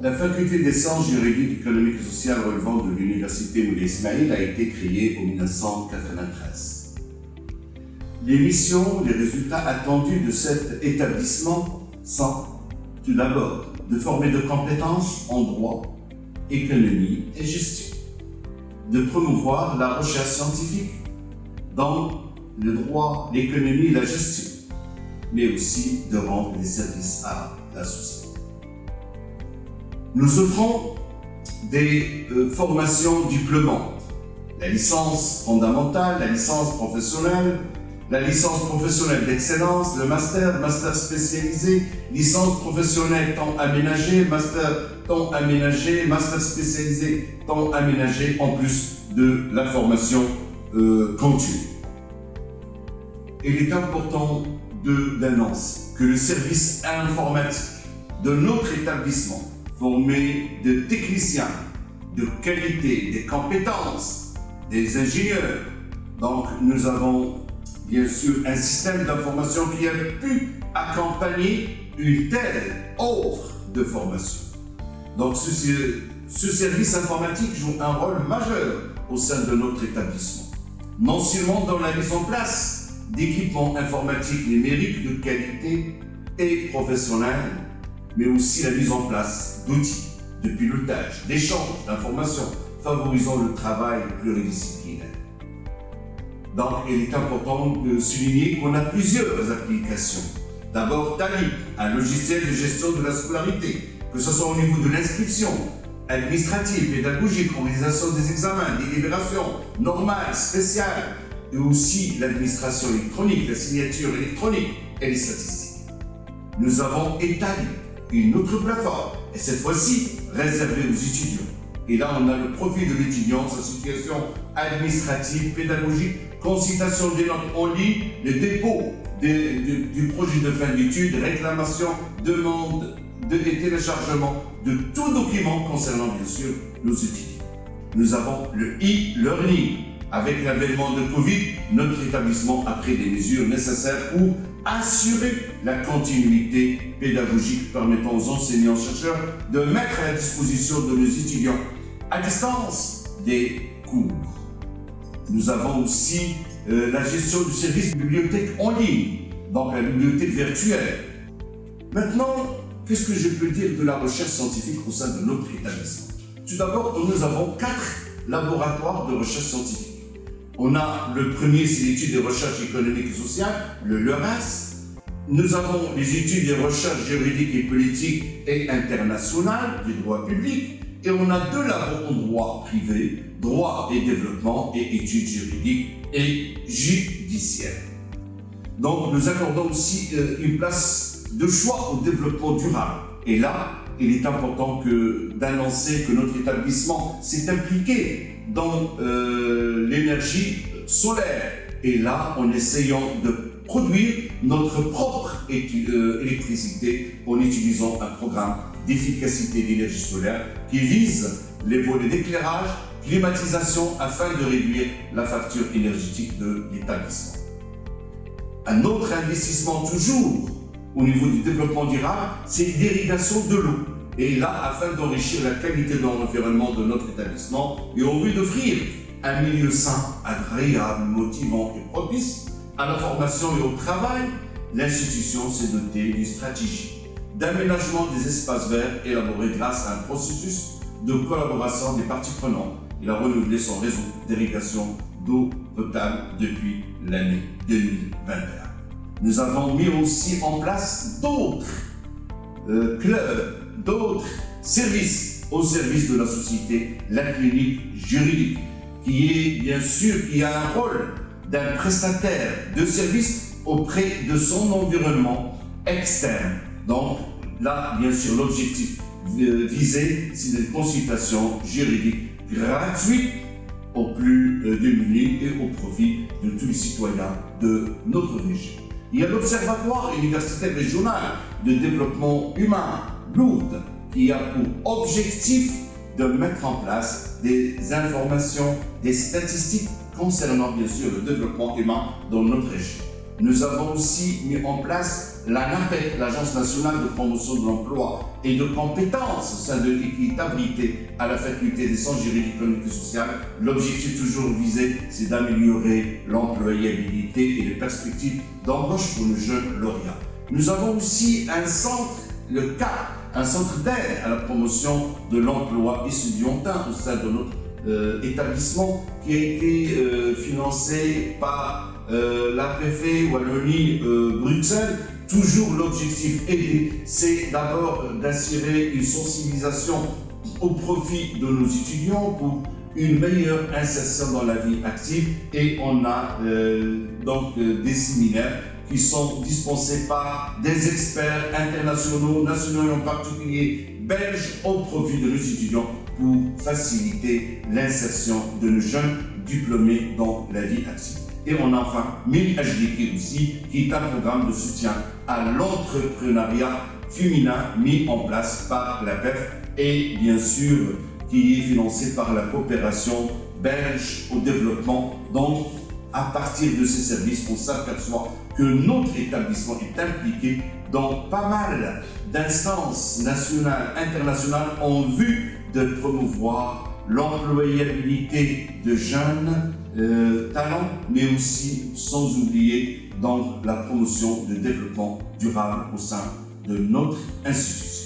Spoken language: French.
La faculté des sciences juridiques, économiques et sociales relevant de l'université Moulay Ismail a été créée en 1993. Les missions, les résultats attendus de cet établissement sont tout d'abord de former de compétences en droit, économie et gestion, de promouvoir la recherche scientifique dans le droit, l'économie et la gestion, mais aussi de rendre des services à la société. Nous offrons des euh, formations diplômantes, la licence fondamentale, la licence professionnelle, la licence professionnelle d'excellence, le master, master spécialisé, licence professionnelle temps aménagé, master temps aménagé, master spécialisé temps aménagé, en plus de la formation euh, continue. Il est important d'annoncer que le service informatique de notre établissement, formé de techniciens de qualité, des compétences, des ingénieurs, donc nous avons bien sûr un système d'information qui a pu accompagner une telle offre de formation. Donc ce, ce service informatique joue un rôle majeur au sein de notre établissement. Non seulement dans la mise en place d'équipements informatiques numériques de qualité et professionnels, mais aussi la mise en place d'outils de pilotage, d'échange d'informations favorisant le travail pluridisciplinaire. Donc, il est important de souligner qu'on a plusieurs applications. D'abord, Tali, un logiciel de gestion de la scolarité, que ce soit au niveau de l'inscription, administrative, pédagogique, organisation des examens, des libérations normales, spéciales, et aussi l'administration électronique, la signature électronique et les statistiques. Nous avons établi une autre plateforme, et cette fois-ci réservée aux étudiants. Et là, on a le profil de l'étudiant, sa situation administrative, pédagogique, consultation des notes en ligne, le dépôt du projet de fin d'études, réclamation, demande de téléchargement de tout document concernant bien sûr nos étudiants. Nous avons le e-learning. Avec l'avènement de Covid, notre établissement a pris des mesures nécessaires pour assurer la continuité pédagogique permettant aux enseignants-chercheurs de mettre à la disposition de nos étudiants à distance des cours. Nous avons aussi euh, la gestion du service bibliothèque en ligne, donc la bibliothèque virtuelle. Maintenant, qu'est-ce que je peux dire de la recherche scientifique au sein de notre établissement? Tout d'abord, nous avons quatre laboratoires de recherche scientifique. On a le premier, c'est l'étude des recherches économiques et sociales, le LERAS. Nous avons les études des recherches juridiques et politiques et internationales du droit public. Et on a deux labos en droit privé, droit et développement et études juridiques et judiciaires. Donc nous accordons aussi euh, une place de choix au développement durable. Et là, il est important d'annoncer que notre établissement s'est impliqué dans euh, l'énergie solaire. Et là, en essayant de produire notre propre euh, électricité en utilisant un programme d'efficacité d'énergie solaire qui vise les volets d'éclairage, climatisation afin de réduire la facture énergétique de l'établissement. Un autre investissement toujours au niveau du développement durable, c'est l'irrigation de l'eau. Et là, afin d'enrichir la qualité de l'environnement de notre établissement et en vue d'offrir un milieu sain, agréable, motivant et propice à la formation et au travail, l'institution s'est dotée d'une stratégie d'aménagement des espaces verts élaborée grâce à un processus de collaboration des parties prenantes. Il a renouvelé son réseau d'irrigation d'eau potable depuis l'année 2021. Nous avons mis aussi en place d'autres euh, clubs, d'autres services au service de la société, la clinique juridique, qui est bien sûr, qui a un rôle d'un prestataire de service auprès de son environnement externe. Donc là, bien sûr, l'objectif euh, visé, c'est des consultations juridiques gratuites au plus euh, démunis et au profit de tous les citoyens de notre région. Il y a l'Observatoire universitaire régional de développement humain, Lourdes, qui a pour objectif de mettre en place des informations, des statistiques concernant bien sûr le développement humain dans notre région. Nous avons aussi mis en place la NAPEC, l'Agence nationale de promotion de l'emploi et de compétences au sein de l'équitabilité à la faculté des sciences juridiques, économiques et sociales. L'objectif toujours visé, c'est d'améliorer l'employabilité et les perspectives d'embauche pour nos jeunes lauréats. Nous avons aussi un centre, le CAP, un centre d'aide à la promotion de l'emploi étudiantin au sein de notre euh, établissement qui a été euh, financé par euh, la préfet Wallonie Bruxelles. Toujours l'objectif aidé, c'est d'abord d'assurer une sensibilisation au profit de nos étudiants pour une meilleure insertion dans la vie active et on a donc des séminaires qui sont dispensés par des experts internationaux, nationaux et en particulier belges au profit de nos étudiants pour faciliter l'insertion de nos jeunes diplômés dans la vie active. Et on a enfin 1000 HDK aussi, qui est un programme de soutien à l'entrepreneuriat féminin mis en place par la PEF et bien sûr qui est financé par la coopération belge au développement. À partir de ces services, on s'aperçoit que notre établissement est impliqué dans pas mal d'instances nationales, internationales en vue de promouvoir l'employabilité de jeunes euh, talents, mais aussi sans oublier donc la promotion du développement durable au sein de notre institution.